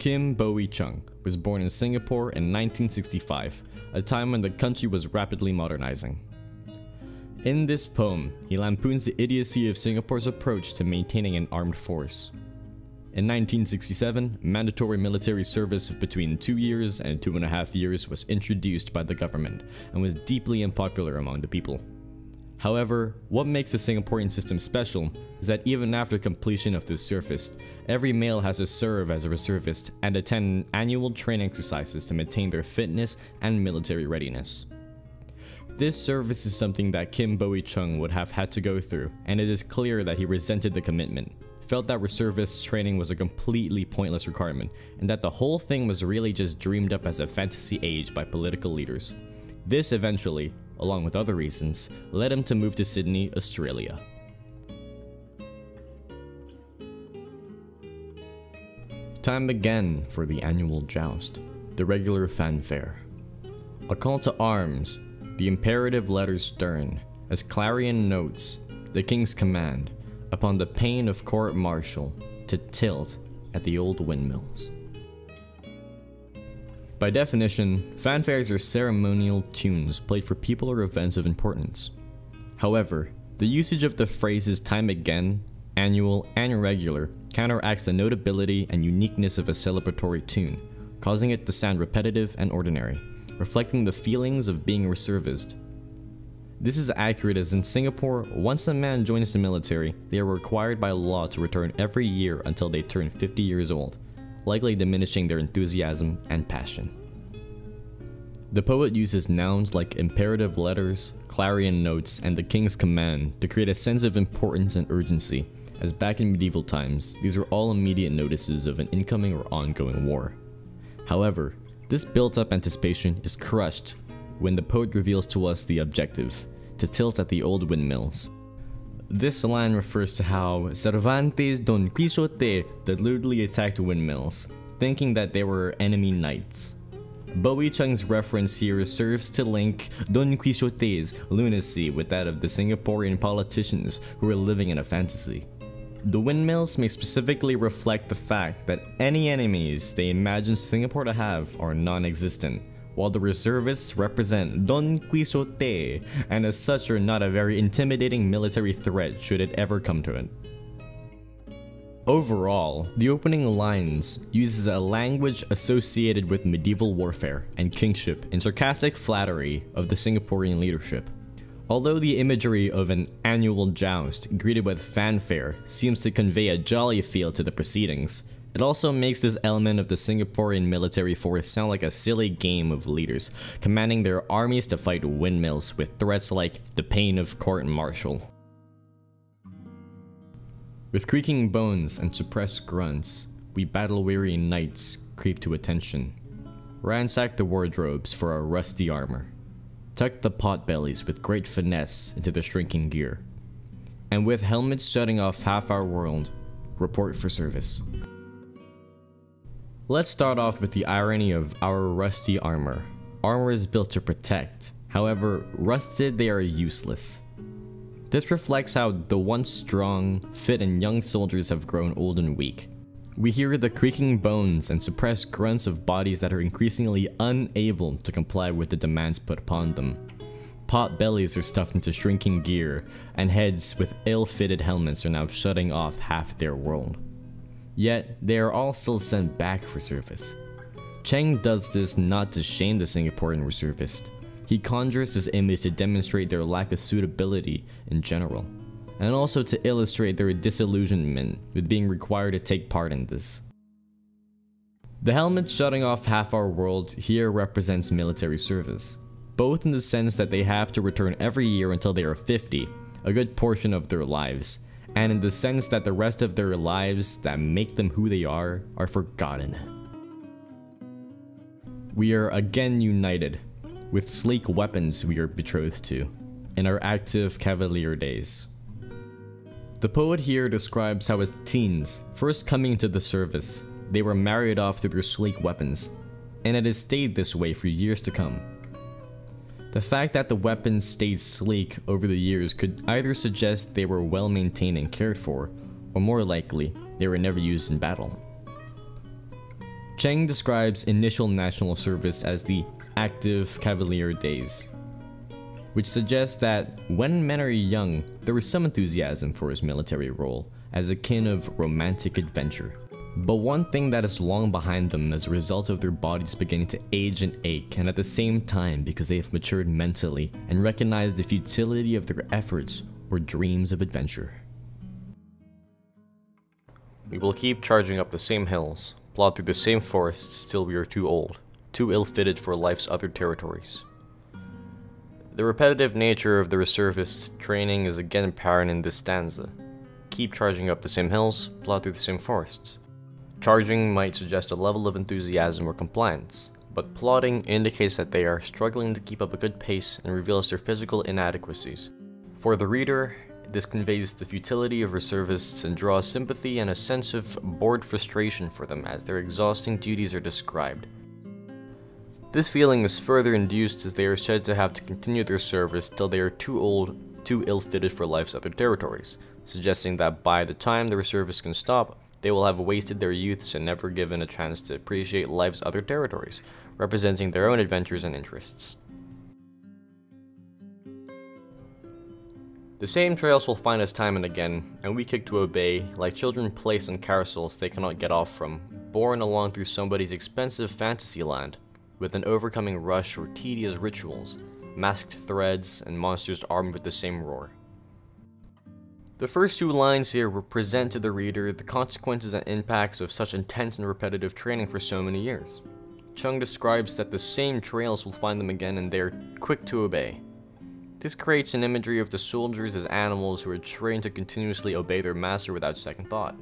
Kim Boey Cheng was born in Singapore in 1965, a time when the country was rapidly modernizing. In this poem, he lampoons the idiocy of Singapore's approach to maintaining an armed force. In 1967, mandatory military service of between two years and two and a half years was introduced by the government and was deeply unpopular among the people. However, what makes the Singaporean system special is that even after completion of the service, every male has to serve as a reservist and attend annual training exercises to maintain their fitness and military readiness. This service is something that Kim Boey Cheng would have had to go through, and it is clear that he resented the commitment, felt that reservists training was a completely pointless requirement, and that the whole thing was really just dreamed up as a fantasy age by political leaders. This eventually, along with other reasons, led him to move to Sydney, Australia. Time again for the annual joust, the regular fanfare. A call to arms the imperative letters stern, as Clarion notes, the king's command, upon the pain of court martial, to tilt at the old windmills. By definition, fanfares are ceremonial tunes played for people or events of importance. However, the usage of the phrases time again, annual, and regular counteracts the notability and uniqueness of a celebratory tune, causing it to sound repetitive and ordinary reflecting the feelings of being a reservist. This is accurate as in Singapore, once a man joins the military, they are required by law to return every year until they turn 50 years old, likely diminishing their enthusiasm and passion. The poet uses nouns like imperative letters, clarion notes, and the king's command to create a sense of importance and urgency, as back in medieval times, these were all immediate notices of an incoming or ongoing war. However, this built-up anticipation is crushed when the poet reveals to us the objective, to tilt at the old windmills. This line refers to how Cervantes Don Quixote deliberately attacked windmills, thinking that they were enemy knights. Boey Cheng's reference here serves to link Don Quixote's lunacy with that of the Singaporean politicians who are living in a fantasy. The windmills may specifically reflect the fact that any enemies they imagine Singapore to have are non-existent, while the reservists represent Don Quixote, and as such are not a very intimidating military threat should it ever come to it. Overall, the opening lines uses a language associated with medieval warfare and kingship in sarcastic flattery of the Singaporean leadership. Although the imagery of an annual joust greeted with fanfare seems to convey a jolly feel to the proceedings, it also makes this element of the Singaporean military force sound like a silly game of leaders, commanding their armies to fight windmills with threats like the pain of court martial. With creaking bones and suppressed grunts, we battle-weary knights creep to attention, ransack the wardrobes for our rusty armor, tuck the pot bellies with great finesse into the shrinking gear. And with helmets shutting off half our world, report for service. Let's start off with the irony of our rusty armor. Armor is built to protect, however, rusted they are useless. This reflects how the once strong, fit and young soldiers have grown old and weak, we hear the creaking bones and suppressed grunts of bodies that are increasingly unable to comply with the demands put upon them. Pot bellies are stuffed into shrinking gear, and heads with ill-fitted helmets are now shutting off half their world. Yet, they are all still sent back for service. Cheng does this not to shame the Singaporean reservist. He conjures this image to demonstrate their lack of suitability in general and also to illustrate their disillusionment with being required to take part in this. The helmet shutting off half our world here represents military service, both in the sense that they have to return every year until they are 50, a good portion of their lives, and in the sense that the rest of their lives that make them who they are are forgotten. We are again united, with sleek weapons we are betrothed to, in our active cavalier days. The poet here describes how as teens, first coming into the service, they were married off to their sleek weapons, and it has stayed this way for years to come. The fact that the weapons stayed sleek over the years could either suggest they were well maintained and cared for, or more likely, they were never used in battle. Cheng describes initial national service as the active cavalier days, which suggests that when men are young, there was some enthusiasm for his military role as a kin of romantic adventure. But one thing that is long behind them as a result of their bodies beginning to age and ache, and at the same time because they have matured mentally and recognized the futility of their efforts or dreams of adventure. We will keep charging up the same hills, plod through the same forests till we are too old, too ill-fitted for life's other territories. The repetitive nature of the reservists' training is again apparent in this stanza. Keep charging up the same hills, plod through the same forests. Charging might suggest a level of enthusiasm or compliance, but plodding indicates that they are struggling to keep up a good pace and reveals their physical inadequacies. For the reader, this conveys the futility of reservists and draws sympathy and a sense of bored frustration for them as their exhausting duties are described. This feeling is further induced as they are said to have to continue their service till they are too old, too ill-fitted for life's other territories, suggesting that by the time their service can stop, they will have wasted their youths and never given a chance to appreciate life's other territories, representing their own adventures and interests. The same trails will find us time and again, and we kick to obey, like children placed on carousels they cannot get off from, borne along through somebody's expensive fantasy land, with an overcoming rush or tedious rituals, masked threads, and monsters armed with the same roar. The first two lines here represent to the reader the consequences and impacts of such intense and repetitive training for so many years. Cheng describes that the same trails will find them again and they are quick to obey. This creates an imagery of the soldiers as animals who are trained to continuously obey their master without second thought.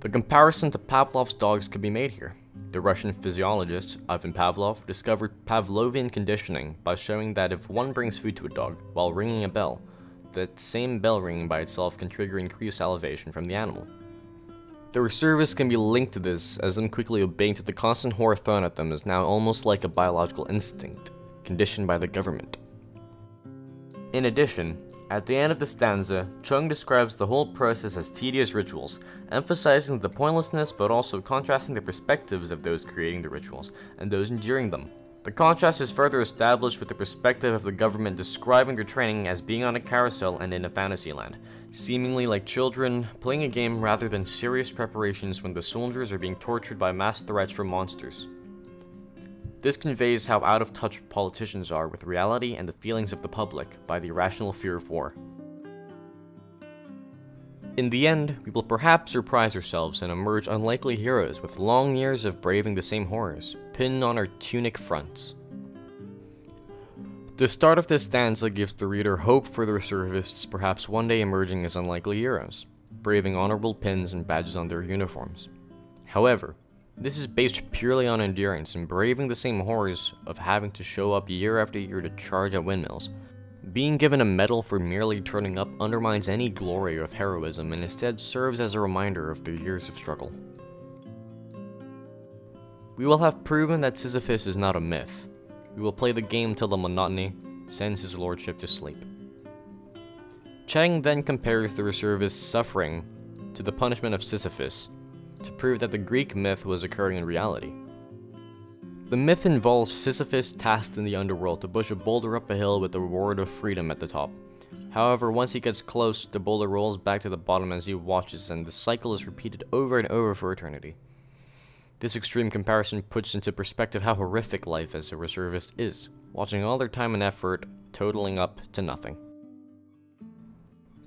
The comparison to Pavlov's dogs could be made here. The Russian physiologist, Ivan Pavlov, discovered Pavlovian conditioning by showing that if one brings food to a dog while ringing a bell, that same bell ringing by itself can trigger increased salivation from the animal. Their service can be linked to this, as them quickly obeying to the constant horror thrown at them is now almost like a biological instinct, conditioned by the government. In addition, at the end of the stanza, Cheng describes the whole process as tedious rituals, emphasizing the pointlessness but also contrasting the perspectives of those creating the rituals and those enduring them. The contrast is further established with the perspective of the government describing their training as being on a carousel and in a fantasy land, seemingly like children playing a game rather than serious preparations when the soldiers are being tortured by mass threats from monsters. This conveys how out of touch politicians are with reality and the feelings of the public by the irrational fear of war. In the end, we will perhaps surprise ourselves and emerge unlikely heroes with long years of braving the same horrors, pinned on our tunic fronts. The start of this stanza gives the reader hope for the reservists perhaps one day emerging as unlikely heroes, braving honorable pins and badges on their uniforms. However, this is based purely on endurance and braving the same horrors of having to show up year after year to charge at windmills, being given a medal for merely turning up undermines any glory of heroism and instead serves as a reminder of their years of struggle. We will have proven that Sisyphus is not a myth. We will play the game till the monotony sends his lordship to sleep. Cheng then compares the reservist's suffering to the punishment of Sisyphus to prove that the Greek myth was occurring in reality. The myth involves Sisyphus tasked in the underworld to push a boulder up a hill with the reward of freedom at the top. However, once he gets close, the boulder rolls back to the bottom as he watches, and the cycle is repeated over and over for eternity. This extreme comparison puts into perspective how horrific life as a reservist is, watching all their time and effort totaling up to nothing.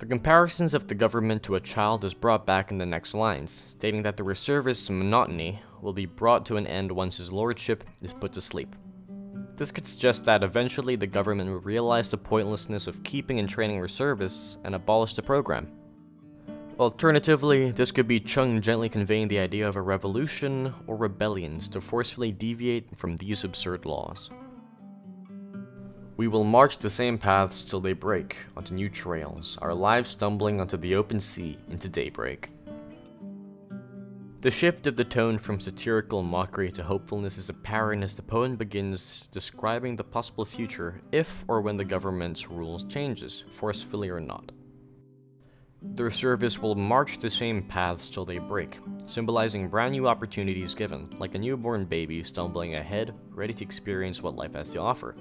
The comparisons of the government to a child is brought back in the next lines, stating that the reservist's monotony will be brought to an end once his lordship is put to sleep. This could suggest that eventually the government will realize the pointlessness of keeping and training reservists and abolish the program. Alternatively, this could be Cheng gently conveying the idea of a revolution or rebellions to forcefully deviate from these absurd laws. We will march the same paths till they break onto new trails, our lives stumbling onto the open sea into daybreak. The shift of the tone from satirical mockery to hopefulness is apparent as the poem begins describing the possible future if or when the government's rules changes, forcefully or not. Their service will march the same paths till they break, symbolizing brand new opportunities given, like a newborn baby stumbling ahead, ready to experience what life has to offer.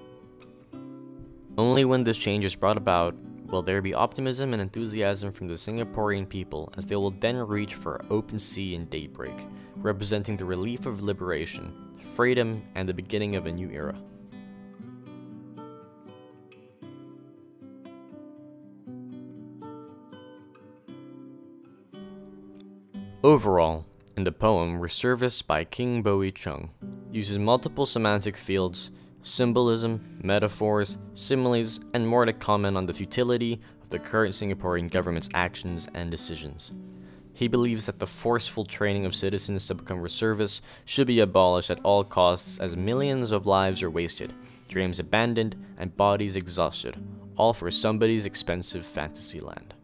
Only when this change is brought about will there be optimism and enthusiasm from the Singaporean people as they will then reach for open sea and daybreak, representing the relief of liberation, freedom, and the beginning of a new era. Overall, in the poem Reservist by Kim Boey Cheng, uses multiple semantic fields, symbolism, metaphors, similes, and more to comment on the futility of the current Singaporean government's actions and decisions. He believes that the forceful training of citizens to become reservists should be abolished at all costs as millions of lives are wasted, dreams abandoned, and bodies exhausted, all for somebody's expensive fantasy land.